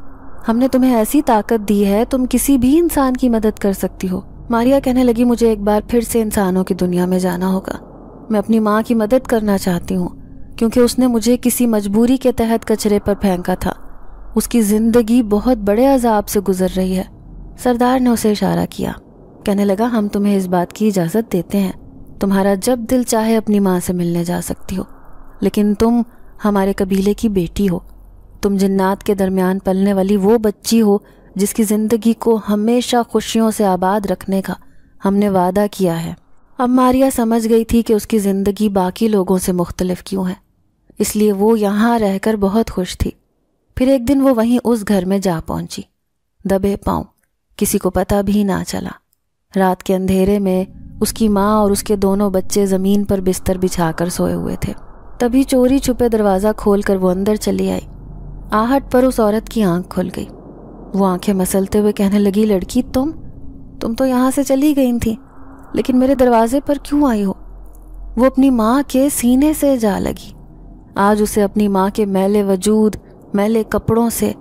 हमने तुम्हें ऐसी ताकत दी है, तुम किसी भी इंसान की मदद कर सकती हो। मारिया कहने लगी, मुझे एक बार फिर से इंसानों की दुनिया में जाना होगा। मैं अपनी माँ की मदद करना चाहती हूँ। क्योंकि उसने मुझे किसी मजबूरी के तहत कचरे पर फेंका था। उसकी ज़िंदगी बहुत बड़े अजाब से गुजर रही है। सरदार ने उसे इशारा किया। कहने लगा, हम तुम्हें इस बात की इजाज़त देते हैं। तुम्हारा जब दिल चाहे अपनी माँ से मिलने जा सकती हो। लेकिन तुम हमारे कबीले की बेटी हो। तुम जिन्नात के दरमियान पलने वाली वो बच्ची हो, जिसकी ज़िंदगी को हमेशा खुशियों से आबाद रखने का हमने वादा किया है। अब मारिया समझ गई थी कि उसकी ज़िंदगी बाकी लोगों से मुख्तलिफ़ क्यों है। इसलिए वो यहाँ रहकर बहुत खुश थी। फिर एक दिन वो वहीं उस घर में जा पहुँची। दबे पाँव, किसी को पता भी ना चला। रात के अंधेरे में उसकी माँ और उसके दोनों बच्चे ज़मीन पर बिस्तर बिछाकर सोए हुए थे। तभी चोरी छुपे दरवाज़ा खोलकर वो अंदर चली आई। आहट पर उस औरत की आँख खुल गई। वो आँखें मसलते हुए कहने लगी, लड़की, तुम? तुम तो यहाँ से चली गई थी, लेकिन मेरे दरवाजे पर क्यों आई हो? वो अपनी माँ के सीने से जा लगी। आज उसे अपनी माँ के मैले वजूद, मैले कपड़ों से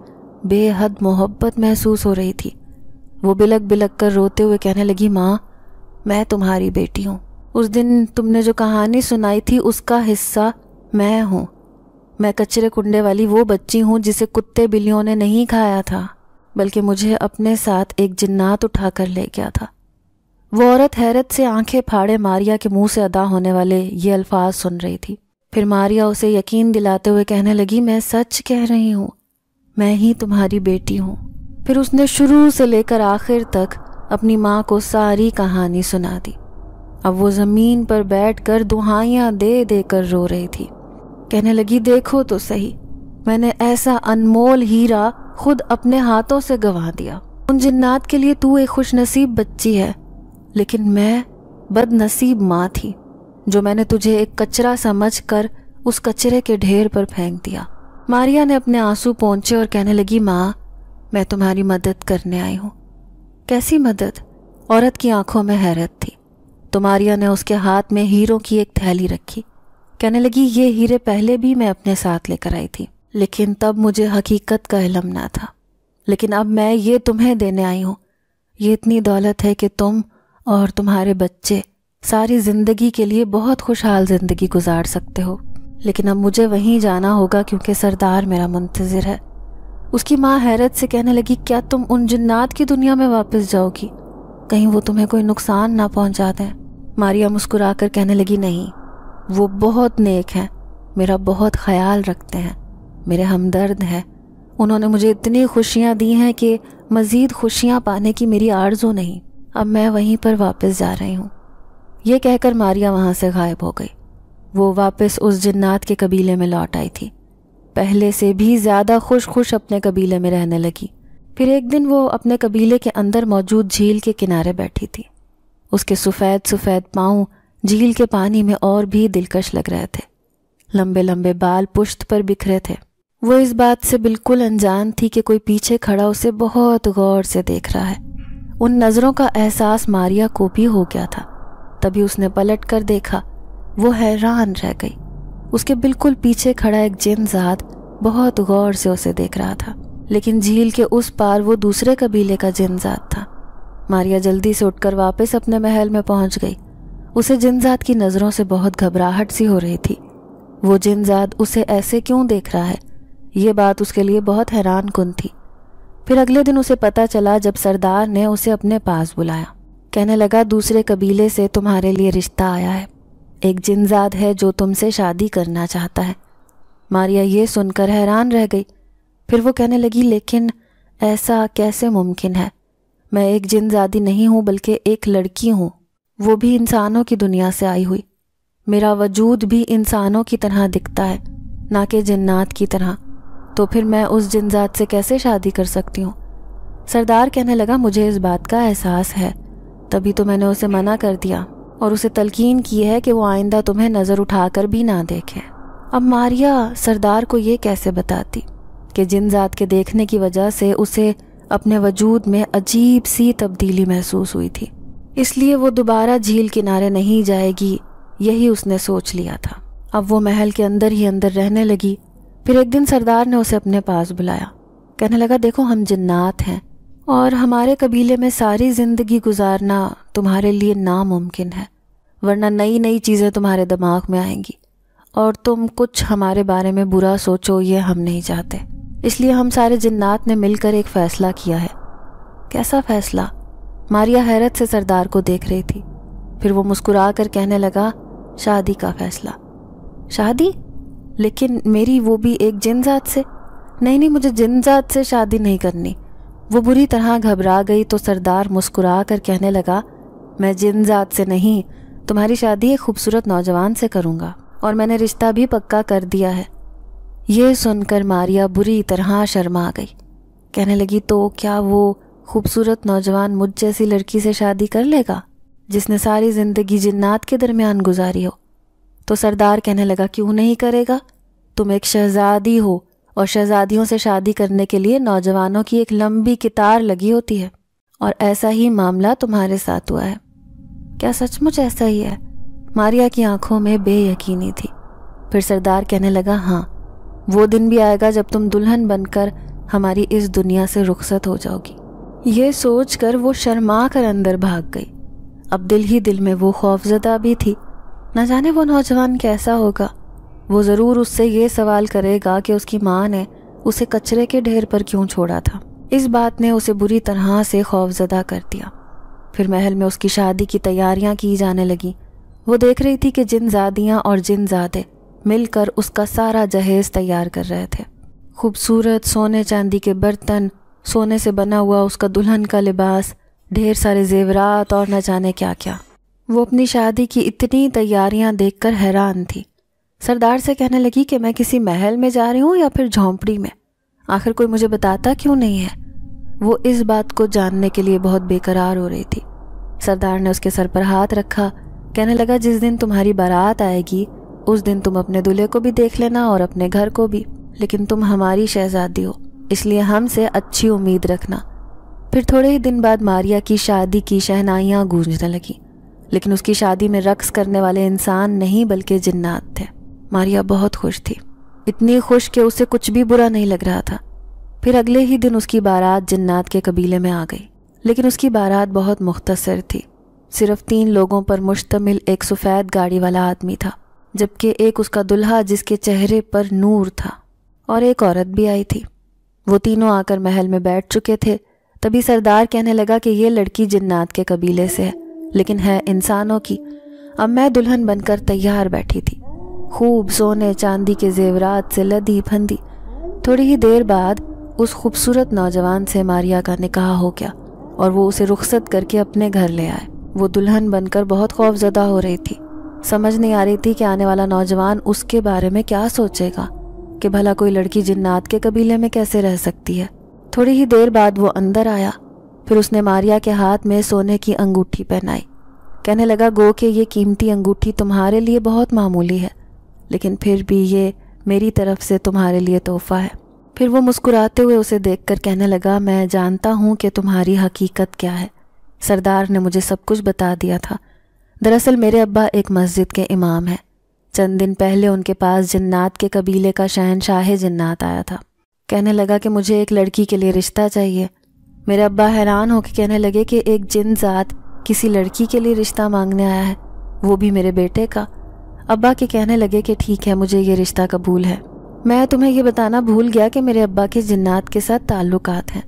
बेहद मोहब्बत महसूस हो रही थी। वो बिलक बिलक कर रोते हुए कहने लगी, माँ, मैं तुम्हारी बेटी हूँ। उस दिन तुमने जो कहानी सुनाई थी, उसका हिस्सा मैं हूँ। मैं कचरे कुंडे वाली वो बच्ची हूँ, जिसे कुत्ते बिल्लियों ने नहीं खाया था, बल्कि मुझे अपने साथ एक जिन्नात उठाकर ले गया था। वो औरत हैरत से आँखें फाड़े मारिया के मुँह से अदा होने वाले ये अल्फाज सुन रही थी। फिर मारिया उसे यकीन दिलाते हुए कहने लगी, मैं सच कह रही हूँ, मैं ही तुम्हारी बेटी हूँ। फिर उसने शुरू से लेकर आखिर तक अपनी माँ को सारी कहानी सुना दी। अब वो ज़मीन पर बैठकर दुहाइयाँ दे देकर रो रही थी। कहने लगी, देखो तो सही, मैंने ऐसा अनमोल हीरा खुद अपने हाथों से गंवा दिया। उन जिन्नात के लिए तू एक खुशनसीब बच्ची है, लेकिन मैं बदनसीब माँ थी। जो मैंने तुझे एक कचरा समझ कर उस कचरे के ढेर पर फेंक दिया। मारिया ने अपने आँसू पहुँचे और कहने लगी, माँ, मैं तुम्हारी मदद करने आई हूँ। कैसी मदद? औरत की आँखों में हैरत थी। तो मारिया ने उसके हाथ में हीरों की एक थैली रखी। कहने लगी, ये हीरे पहले भी मैं अपने साथ लेकर आई थी, लेकिन तब मुझे हकीकत का इलम ना था। लेकिन अब मैं ये तुम्हें देने आई हूँ। ये इतनी दौलत है कि तुम और तुम्हारे बच्चे सारी ज़िंदगी के लिए बहुत खुशहाल ज़िंदगी गुजार सकते हो। लेकिन अब मुझे वहीं जाना होगा क्योंकि सरदार मेरा मुंतज़र है। उसकी माँ हैरत से कहने लगी, क्या तुम उन जन्नात की दुनिया में वापस जाओगी? कहीं वो तुम्हें कोई नुकसान ना पहुँचा दें? मारिया मुस्कुराकर कहने लगी, नहीं, वो बहुत नेक हैं। मेरा बहुत ख्याल रखते हैं। मेरे हमदर्द हैं। उन्होंने मुझे इतनी खुशियाँ दी हैं कि मज़ीद खुशियाँ पाने की मेरी आर्जू नहीं। अब मैं वहीं पर वापस जा रही हूँ। ये कहकर मारिया वहाँ से गायब हो गई। वो वापस उस जन्नात के कबीले में लौट आई थी। पहले से भी ज़्यादा खुश खुश अपने कबीले में रहने लगी। फिर एक दिन वो अपने कबीले के अंदर मौजूद झील के किनारे बैठी थी। उसके सफ़ेद सफ़ेद पाँव झील के पानी में और भी दिलकश लग रहे थे। लंबे लंबे बाल पुश्त पर बिखरे थे। वो इस बात से बिल्कुल अनजान थी कि कोई पीछे खड़ा उसे बहुत गौर से देख रहा है। उन नज़रों का एहसास मारिया को भी हो गया था। तभी उसने पलट कर देखा, वो हैरान रह गई। उसके बिल्कुल पीछे खड़ा एक जिनजाद बहुत गौर से उसे देख रहा था, लेकिन झील के उस पार वो दूसरे कबीले का जिनजाद था। मारिया जल्दी से उठकर वापस अपने महल में पहुँच गई। उसे जिनजात की नज़रों से बहुत घबराहट सी हो रही थी। वो जिनजात उसे ऐसे क्यों देख रहा है? ये बात उसके लिए बहुत हैरान कन थी। फिर अगले दिन उसे पता चला जब सरदार ने उसे अपने पास बुलाया। कहने लगा, दूसरे कबीले से तुम्हारे लिए रिश्ता आया है। एक जिनजाद है जो तुमसे शादी करना चाहता है। मारिया ये सुनकर हैरान रह गई। फिर वो कहने लगी, लेकिन ऐसा कैसे मुमकिन है? मैं एक जिनजादी नहीं हूँ, बल्कि एक लड़की हूँ। वो भी इंसानों की दुनिया से आई हुई। मेरा वजूद भी इंसानों की तरह दिखता है, ना कि जिन्नात की तरह। तो फिर मैं उस जिनजात से कैसे शादी कर सकती हूँ? सरदार कहने लगा, मुझे इस बात का एहसास है तभी तो मैंने उसे मना कर दिया और उसे तलकीन की है कि वो आइंदा तुम्हें नज़र उठाकर भी ना देखे। अब मारिया सरदार को ये कैसे बताती कि जिन जात के देखने की वजह से उसे अपने वजूद में अजीब सी तब्दीली महसूस हुई थी। इसलिए वो दोबारा झील किनारे नहीं जाएगी, यही उसने सोच लिया था। अब वो महल के अंदर ही अंदर रहने लगी। फिर एक दिन सरदार ने उसे अपने पास बुलाया। कहने लगा, देखो, हम जिन्नात हैं। और हमारे कबीले में सारी ज़िंदगी गुजारना तुम्हारे लिए नामुमकिन है, वरना नई नई चीज़ें तुम्हारे दिमाग में आएँगी। और तुम कुछ हमारे बारे में बुरा सोचो, ये हम नहीं चाहते। इसलिए हम सारे जिन्नात ने मिलकर एक फ़ैसला किया है। कैसा फ़ैसला? मारिया हैरत से सरदार को देख रही थी। फिर वो मुस्कुरा कर कहने लगा, शादी का फैसला। शादी? लेकिन मेरी वो भी एक जिनजात से? नहीं नहीं, मुझे जिनजात से शादी नहीं करनी। वो बुरी तरह घबरा गई तो सरदार मुस्कुरा कर कहने लगा, मैं जिनजात से नहीं, तुम्हारी शादी एक खूबसूरत नौजवान से करूँगा और मैंने रिश्ता भी पक्का कर दिया है। ये सुनकर मारिया बुरी तरह शर्मा गई। कहने लगी तो क्या वो खूबसूरत नौजवान मुझ जैसी लड़की से शादी कर लेगा, जिसने सारी ज़िंदगी जिन्नात के दरमियान गुजारी हो? तो सरदार कहने लगा, क्यों नहीं करेगा? तुम एक शहजादी हो और शहजादियों से शादी करने के लिए नौजवानों की एक लंबी कितार लगी होती है और ऐसा ही मामला तुम्हारे साथ हुआ है। क्या सचमुच ऐसा ही है? मारिया की आँखों में बेयकीनी थी। फिर सरदार कहने लगा हाँ वो दिन भी आएगा जब तुम दुल्हन बनकर हमारी इस दुनिया से रुखसत हो जाओगी। ये सोचकर वो शर्मा कर अंदर भाग गई। अब दिल ही दिल में वो खौफजदा भी थी। न जाने वो नौजवान कैसा होगा। वो ज़रूर उससे ये सवाल करेगा कि उसकी माँ ने उसे कचरे के ढेर पर क्यों छोड़ा था। इस बात ने उसे बुरी तरह से खौफजदा कर दिया। फिर महल में उसकी शादी की तैयारियाँ की जाने लगी। वो देख रही थी कि जिन जादियाँ और जिन जादे मिलकर उसका सारा जहेज तैयार कर रहे थे। खूबसूरत सोने चांदी के बर्तन, सोने से बना हुआ उसका दुल्हन का लिबास, ढेर सारे जेवरात और न जाने क्या क्या वो अपनी शादी की इतनी तैयारियाँ देखकर हैरान थी। सरदार से कहने लगी कि मैं किसी महल में जा रही हूँ या फिर झोंपड़ी में? आखिर कोई मुझे बताता क्यों नहीं है? वो इस बात को जानने के लिए बहुत बेकरार हो रही थी। सरदार ने उसके सर पर हाथ रखा, कहने लगा, जिस दिन तुम्हारी बारात आएगी, उस दिन तुम अपने दूल्हे को भी देख लेना और अपने घर को भी। लेकिन तुम हमारी शहजादी हो, इसलिए हमसे अच्छी उम्मीद रखना। फिर थोड़े ही दिन बाद मारिया की शादी की शहनाइयाँ गूंजने लगी। लेकिन उसकी शादी में रक्स करने वाले इंसान नहीं, बल्कि जिन्नात थे। मारिया बहुत खुश थी। इतनी खुश कि उसे कुछ भी बुरा नहीं लग रहा था। फिर अगले ही दिन उसकी बारात जन्नात के कबीले में आ गई। लेकिन उसकी बारात बहुत मुख्तसर थी। सिर्फ़ तीन लोगों पर मुश्तमिल एक सफ़ेद गाड़ी वाला आदमी था, जबकि एक उसका दुल्हा जिसके चेहरे पर नूर था, और एक औरत भी आई थी। वो तीनों आकर महल में बैठ चुके थे। तभी सरदार कहने लगा कि ये लड़की जिन्नात के कबीले से है, लेकिन है इंसानों की। अब मैं दुल्हन बनकर तैयार बैठी थी। खूब सोने चांदी के जेवरात से लदी फंदी। थोड़ी ही देर बाद उस खूबसूरत नौजवान से मारिया का निकाह हो गया और वो उसे रुखसत करके अपने घर ले आए। वो दुल्हन बनकर बहुत खौफजदा हो रही थी। समझ नहीं आ रही थी कि आने वाला नौजवान उसके बारे में क्या सोचेगा, कि भला कोई लड़की जिन्नात के कबीले में कैसे रह सकती है। थोड़ी ही देर बाद वो अंदर आया, फिर उसने मारिया के हाथ में सोने की अंगूठी पहनाई। कहने लगा, गो के ये कीमती अंगूठी तुम्हारे लिए बहुत मामूली है। लेकिन फिर भी ये मेरी तरफ़ से तुम्हारे लिए तोहफा है। फिर वो मुस्कुराते हुए उसे देखकर कहने लगा, मैं जानता हूँ कि तुम्हारी हकीकत क्या है। सरदार ने मुझे सब कुछ बता दिया था। दरअसल मेरे अब्बा एक मस्जिद के इमाम हैं। चंद दिन पहले उनके पास जन्नात के कबीले का शहनशाह जन्नात आया था। कहने लगा कि मुझे एक लड़की के लिए रिश्ता चाहिए। मेरे अब्बा हैरान होकर कहने लगे कि एक जिन ज़ात किसी लड़की के लिए रिश्ता मांगने आया है, वो भी मेरे बेटे का। अब्बा के कहने लगे कि ठीक है, मुझे ये रिश्ता कबूल है। मैं तुम्हें ये बताना भूल गया कि मेरे अब्बा के जिन्नात के साथ ताल्लुकात हैं।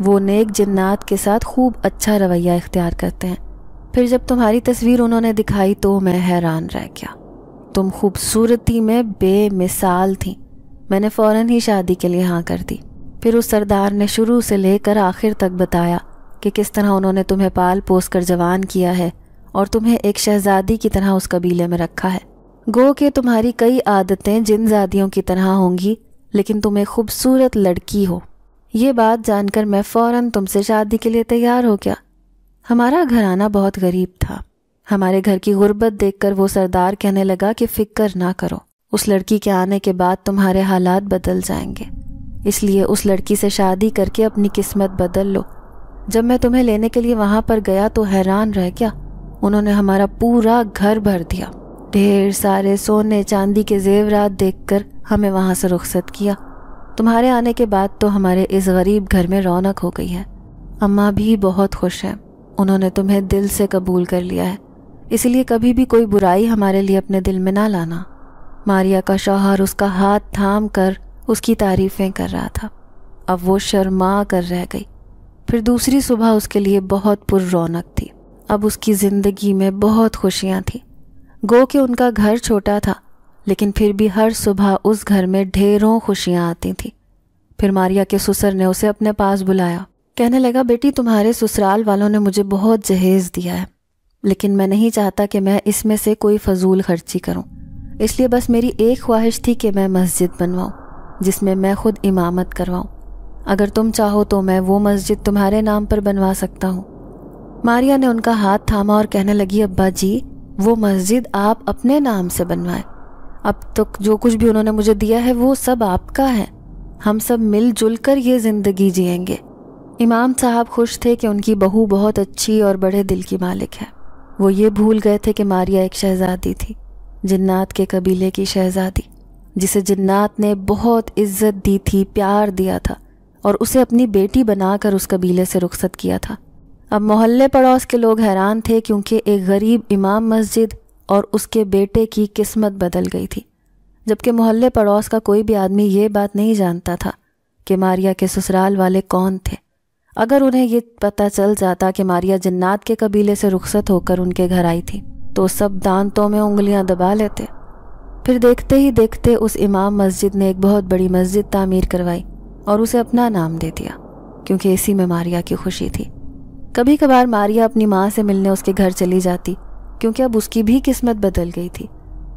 वो नेक जिन्नात के साथ खूब अच्छा रवैया इख्तियार करते हैं। फिर जब तुम्हारी तस्वीर उन्होंने दिखाई तो मैं हैरान रह गया। तुम खूबसूरती में बेमिसाल थी। मैंने फ़ौरन ही शादी के लिए हाँ कर दी। फिर उस सरदार ने शुरू से लेकर आखिर तक बताया कि किस तरह उन्होंने तुम्हें पाल पोस कर जवान किया है और तुम्हें एक शहजादी की तरह उस कबीले में रखा है। गो के तुम्हारी कई आदतें जिन जादियों की तरह होंगी, लेकिन तुम एक खूबसूरत लड़की हो। ये बात जानकर मैं फ़ौरन तुमसे शादी के लिए तैयार हो गया। हमारा घराना बहुत गरीब था। हमारे घर की गुर्बत देखकर वो सरदार कहने लगा कि फ़िक्र ना करो। उस लड़की के आने के बाद तुम्हारे हालात बदल जाएँगे। इसलिए उस लड़की से शादी करके अपनी किस्मत बदल लो। जब मैं तुम्हें लेने के लिए वहाँ पर गया तो हैरान रह गया। उन्होंने हमारा पूरा घर भर दिया। ढेर सारे सोने चांदी के जेवरात देखकर हमें वहाँ से रुखसत किया। तुम्हारे आने के बाद तो हमारे इस गरीब घर में रौनक हो गई है। अम्मा भी बहुत खुश हैं। उन्होंने तुम्हें दिल से कबूल कर लिया है। इसलिए कभी भी कोई बुराई हमारे लिए अपने दिल में ना लाना। मारिया का शौहर उसका हाथ थाम कर उसकी तारीफ़ें कर रहा था। अब वो शर्मा कर रह गई। फिर दूसरी सुबह उसके लिए बहुत पुर रौनक थी। अब उसकी ज़िंदगी में बहुत खुशियाँ थीं। गो कि उनका घर छोटा था, लेकिन फिर भी हर सुबह उस घर में ढेरों खुशियाँ आती थीं। फिर मारिया के ससुर ने उसे अपने पास बुलाया। कहने लगा, बेटी, तुम्हारे ससुराल वालों ने मुझे बहुत जहेज दिया है, लेकिन मैं नहीं चाहता कि मैं इसमें से कोई फजूल खर्ची करूँ। इसलिए बस मेरी एक ख्वाहिश थी कि मैं मस्जिद बनवाऊं, जिसमें मैं खुद इमामत करवाऊं। अगर तुम चाहो तो मैं वो मस्जिद तुम्हारे नाम पर बनवा सकता हूँ। मारिया ने उनका हाथ थामा और कहने लगी, अब्बा जी वो मस्जिद आप अपने नाम से बनवाएँ। अब तक तो जो कुछ भी उन्होंने मुझे दिया है, वो सब आपका है। हम सब मिलजुल कर ये ज़िंदगी जिएँगे। इमाम साहब खुश थे कि उनकी बहू बहुत अच्छी और बड़े दिल की मालिक है। वो ये भूल गए थे कि मारिया एक शहज़ादी थी, जिन्नात के कबीले की शहज़ादी, जिसे जिन्नात ने बहुत इज़्ज़त दी थी, प्यार दिया था, और उसे अपनी बेटी बनाकर उस कबीले से रुखसत किया था। अब मोहल्ले पड़ोस के लोग हैरान थे क्योंकि एक गरीब इमाम मस्जिद और उसके बेटे की किस्मत बदल गई थी, जबकि मोहल्ले पड़ोस का कोई भी आदमी ये बात नहीं जानता था कि मारिया के ससुराल वाले कौन थे। अगर उन्हें ये पता चल जाता कि मारिया जन्नात के कबीले से रुखसत होकर उनके घर आई थी तो सब दांतों में उंगलियाँ दबा लेते। फिर देखते ही देखते उस इमाम मस्जिद ने एक बहुत बड़ी मस्जिद तामीर करवाई और उसे अपना नाम दे दिया, क्योंकि इसी में मारिया की खुशी थी। कभी कभार मारिया अपनी माँ से मिलने उसके घर चली जाती, क्योंकि अब उसकी भी किस्मत बदल गई थी।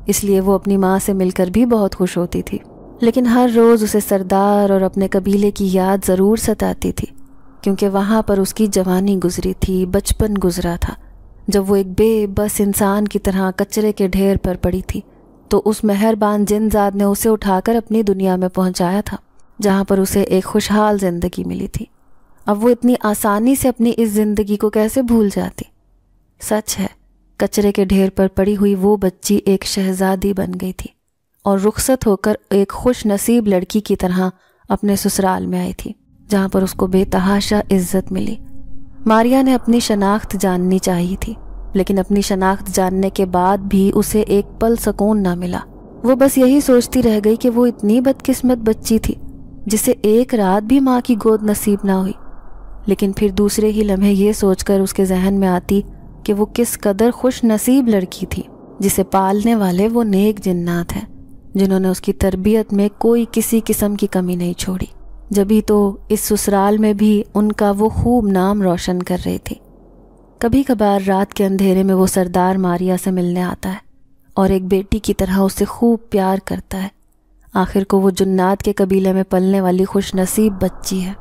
इसलिए वो अपनी माँ से मिलकर भी बहुत खुश होती थी। लेकिन हर रोज़ उसे सरदार और अपने कबीले की याद ज़रूर सताती थी, क्योंकि वहाँ पर उसकी जवानी गुजरी थी, बचपन गुजरा था। जब वो एक बेबस इंसान की तरह कचरे के ढेर पर पड़ी थी तो उस मेहरबान जिनजाद ने उसे उठाकर अपनी दुनिया में पहुँचाया था, जहाँ पर उसे एक खुशहाल ज़िंदगी मिली थी। अब वो इतनी आसानी से अपनी इस ज़िंदगी को कैसे भूल जाती? सच है, कचरे के ढेर पर पड़ी हुई वो बच्ची एक शहजादी बन गई थी और रुखसत होकर एक खुश नसीब लड़की की तरह अपने ससुराल में आई थी, जहाँ पर उसको बेतहाशा इज़्ज़त मिली। मारिया ने अपनी शनाख्त जाननी चाहिए थी, लेकिन अपनी शनाख्त जानने के बाद भी उसे एक पल सुकून ना मिला। वो बस यही सोचती रह गई कि वो इतनी बदकिस्मत बच्ची थी, जिसे एक रात भी माँ की गोद नसीब ना हुई। लेकिन फिर दूसरे ही लम्हे ये सोचकर उसके जहन में आती कि वो किस कदर खुश नसीब लड़की थी, जिसे पालने वाले वो नेक जिन्नात हैं, जिन्होंने उसकी तरबियत में कोई किसी किस्म की कमी नहीं छोड़ी। जभी तो इस ससुराल में भी उनका वो खूब नाम रोशन कर रही थी। कभी कभार रात के अंधेरे में वो सरदार मारिया से मिलने आता है और एक बेटी की तरह उसे खूब प्यार करता है। आखिर को वो जुन्नात के कबीले में पलने वाली खुश नसीब बच्ची है।